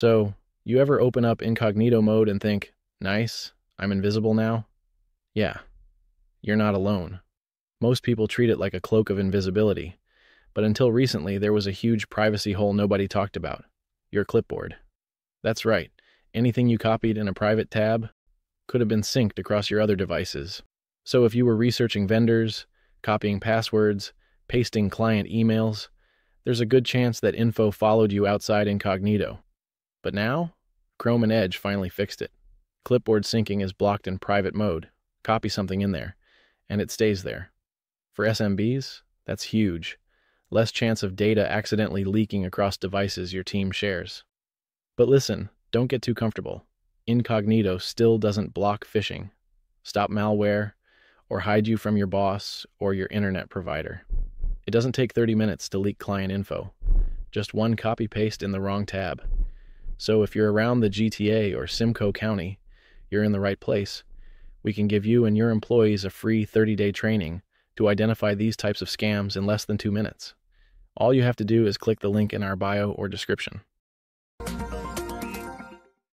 So, you ever open up incognito mode and think, nice, I'm invisible now? Yeah, you're not alone. Most people treat it like a cloak of invisibility, but until recently, there was a huge privacy hole nobody talked about your clipboard. That's right, anything you copied in a private tab could have been synced across your other devices. So if you were researching vendors, copying passwords, pasting client emails, there's a good chance that info followed you outside incognito. But now, Chrome and Edge finally fixed it. Clipboard syncing is blocked in private mode. Copy something in there, and it stays there. For SMBs, that's huge. Less chance of data accidentally leaking across devices your team shares. But listen, don't get too comfortable. Incognito still doesn't block phishing, stop malware, or hide you from your boss or your internet provider. It doesn't take 30 minutes to leak client info, just one copy paste in the wrong tab. So if you're around the GTA or Simcoe County, you're in the right place. We can give you and your employees a free 30 day training to identify these types of scams in less than two minutes. All you have to do is click the link in our bio or description.